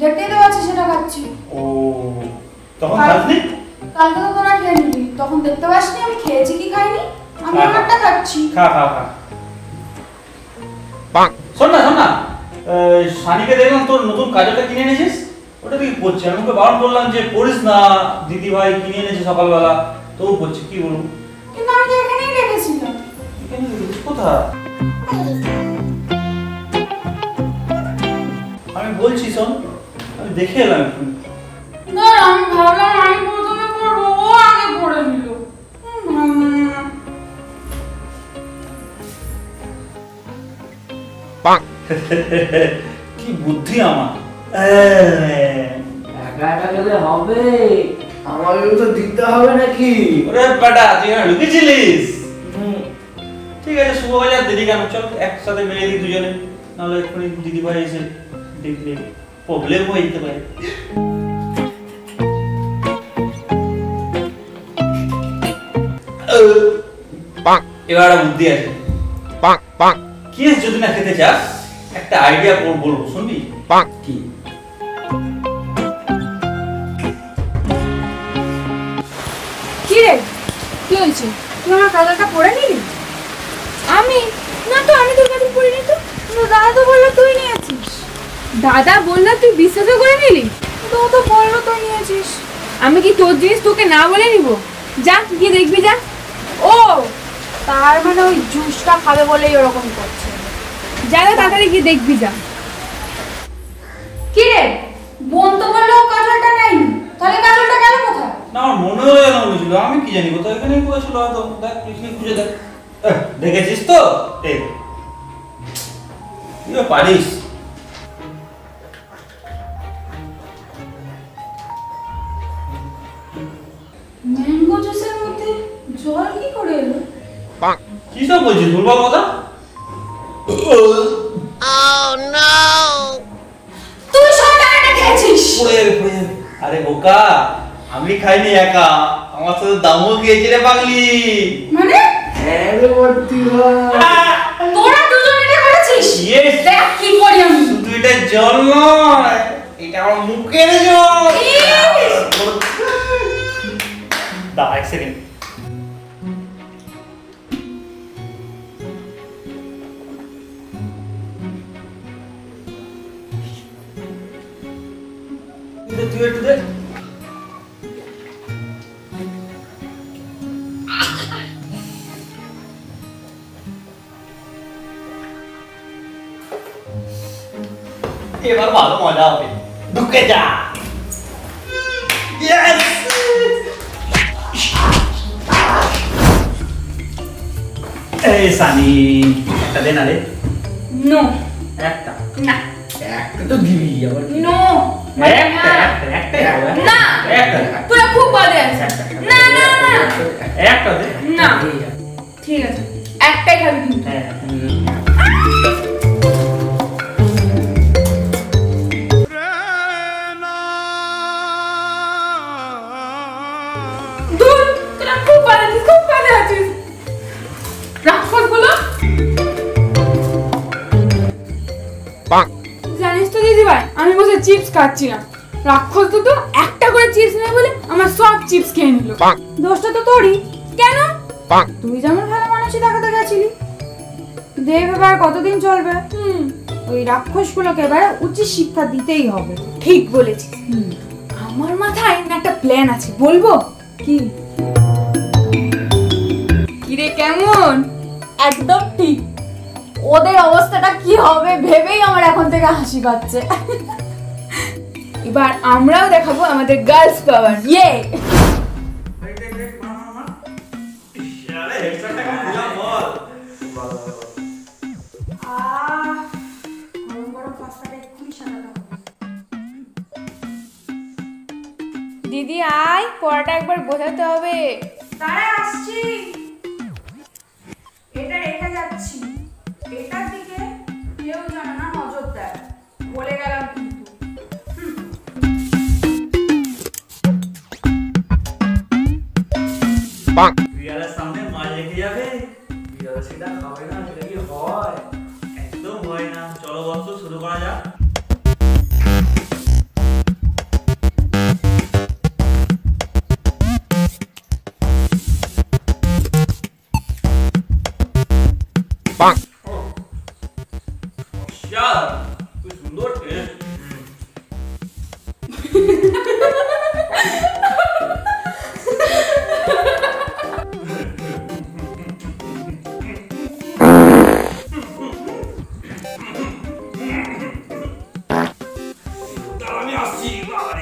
দেখতেই তো পাচ্ছি সেটা খাচ্ছি। ও তখন খাসনি? কালকে তো তোরা খেয়ে নিবি তখন দেখতে পাসনি আমি? খেয়েছি কি খাইনি? আমি। আমারটা খাচ্ছি। খা খা খা। শোন না শোন না। এই, সানিকে দেখলাম তোর নতুন কাজটা কিনে এনেছিস? ওটা তুই পড়ছে আমি ওকে বারণ করলাম যে পড়িস না দিদি ভাই কিনে এনেছে সকালবেলা। তবু পড়ছে কি বলব? কিন্তু আমি তো এখানেই রেখেছিলাম। এখানে কোথায়? আমি বলছি শোন দেখে এলাম একটু না আমি ভাবলাম আমি প্রথমে পড়ব ও আগে পড়ে নিল। কি বুদ্ধি আমার। একা একা গেলে হবে? আমাকেও তো দিতে হবে নাকি? ওরে বেটা তুই এখানে ঢুকেছিলিস? ঠিক আছে শুভ বাজার দেরি কেন? চল একসাথে মেরে দিই দুজনে। নাহলে এক্ষুনি দিদি ভাই এসে দেখলে প্রবলেম হয়ে যেতে পারে। এবার বুদ্ধি আছে কিস যদি না খেতে চাস? একটা আইডিয়া বলব শুনবি? কি? কি রে? কি হয়েছে? তুই আমার কাজলটা পড়ে নিলি? আমি? না তো আমি তোর কাছে পড়িনি তো। দাদা তো বলল তুই নিয়েছিস দাদা বলল তুই বিশ্বাসও করে নিলি? তো তো বলল তুই নিয়েছিস। আমি কি তোর জিনিস তোকে না বলে নিব? যা গিয়ে দেখবি যা। ও তার মানে ওই জুসটা খাবে বলেই ওরকম করছে। যা যা তাড়াতাড়ি গিয়ে দেখবি যা। কি রে? বোন তো বলল ও কাজলটা নেয়নি। তাহলে কাজলটা গেল কোথায়? না আমার মনে হয়ে গেল বুঝলো। আমি কি জানি এখানেই বসেছিল হয়তো। দেখ তুই খুঁজে দেখ। দেখেছিস তো? এই। পারিস। কি সব বলছিস ভুলভাল কথা তুই সব টাকাটা খেয়েছিস? আরে বোকা আমি খাইনি একা। আমার সাথে দামও খেয়েছে রে পাগলি। মানে? তোরা দুজন এটা করেছিস! দেখ কি করি আমি। শুধু এটা জল নয় এটা আমার মুখের জল! দাঁড়া এক সেকেন্ড তুই একটু দে এবার ভালো মজা হবে ঢুকে যা Yes! এই সানি একটা দে না রে নো একটা না একটা তো দিবি আবার কি? নো একটা একটা না। তোরা খুব বাজে। একটা। না না না। একটা দে। না। ঠিক আছে। একটাই খাবি কিন্তু। খাচ্ছি না। রাক্ষস দুটো একটা করে চিপস নেই বলে আমার সব চিপস খেয়ে নিল। দোষটা তো তোরই। কেন? তুই যেমন ভালো মানুষই দেখাতে গেছিলি। দেখ এবার কতদিন চলবে। হুম। ওই রাক্ষসগুলোকে এবার উচিত শিক্ষা দিতেই হবে। ঠিক বলেছিস। আমার মাথায় একটা প্ল্যান আছে বলব? কি? কিরে কেমন? একদম ঠিক। ওদের অবস্থাটা কি হবে ভেবেই আমার এখন থেকে হাসি পাচ্ছে। এবার আমরাও দেখাবো আমাদের গার্লস পাওয়ার ইয়ে দিদি, আয়, পড়াটা একবার বোঝাতে হবে। তারা আসছি। এটা রেখে যাচ্ছি। bonk. 你妈的！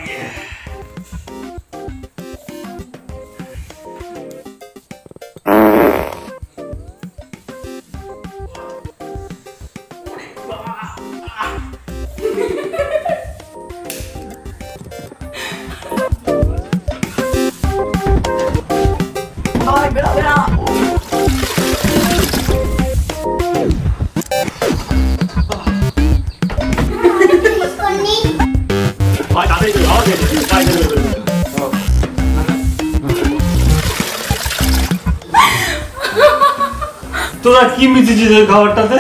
我操！别打，别打！তোরা কি মিশিয়েছিস ওই খাবারটাতে?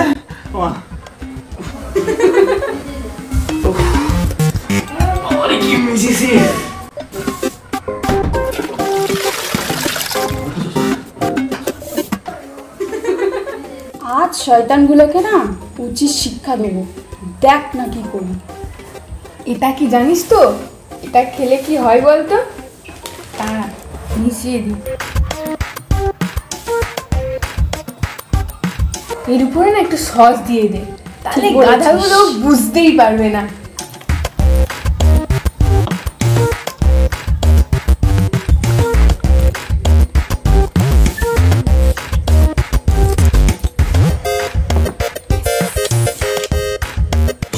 কি মিশিয়েছি আজ শয়তানগুলোকে না উচিত শিক্ষা দেবো। দেখ না কি করি। এটা কি জানিস তো? এটা খেলে কি হয় বলতো? তারা মিশিয়ে দিই। এর উপরে না একটু সস দিয়ে দে। তাহলে গাধাগুলো বুঝতেই পারবে না।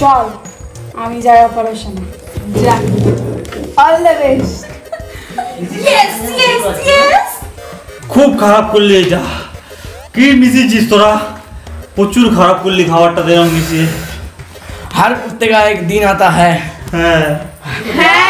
চল আমি যাই অপারেশনে যা। All the best yes yes yes খুব খারাপ করলি এটা। কি মিশিয়েছিস তোরা? প্রচুর খারাপ করলি খাবারটা এরকম মিশিয়ে हर कुत्ते का एक दिन आता है হ্যাঁ হ্যাঁ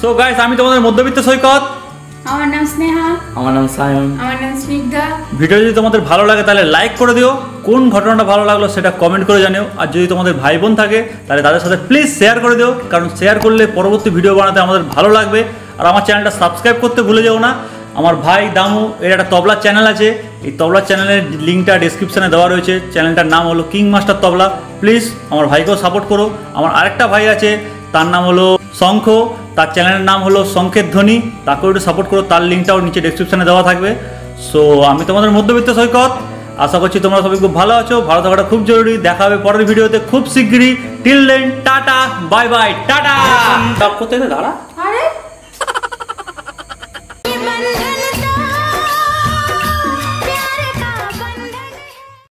সো গাইস আমি তোমাদের মধ্যবিত্ত সৈকত। আমার নাম স্নেহা। আমার নাম সায়ন। আমার নাম স্নিগ্ধা। ভিডিও যদি তোমাদের ভালো লাগে তাহলে লাইক করে দিও। কোন ঘটনাটা ভালো লাগল সেটা কমেন্ট করে জানিও। আর যদি তোমাদের ভাই বোন থাকে তাহলে তাদের সাথে প্লিজ শেয়ার করে দিও। কারণ শেয়ার করলে পরবর্তী ভিডিও বানাতে আমাদের ভালো লাগবে। আর আমার চ্যানেলটা সাবস্ক্রাইব করতে ভুলে যেও না। আমার ভাই দামু এর একটা তবলার চ্যানেল আছে। এই তবলার চ্যানেলের লিঙ্কটা ডিসক্রিপশানে দেওয়া রয়েছে। চ্যানেলটার নাম হলো কিং মাস্টার তবলা প্লিজ আমার ভাইকেও সাপোর্ট করো। আমার আরেকটা ভাই আছে তার নাম হলো শঙ্খ। তার চ্যানেলের নাম হলো সংকেত ধ্বনি। তাকেও একটু সাপোর্ট করো, তার লিঙ্কটাও নিচে ডিসক্রিপশানে দেওয়া থাকবে। সো আমি তোমাদের মধ্যবিত্ত সৈকত। আশা করছি তোমরা সবাই খুব ভালো আছো। ভালো থাকাটা খুব জরুরি। দেখা হবে পরের ভিডিওতে খুব শিগগিরই। Till then tata bye bye tata দাঁড়া।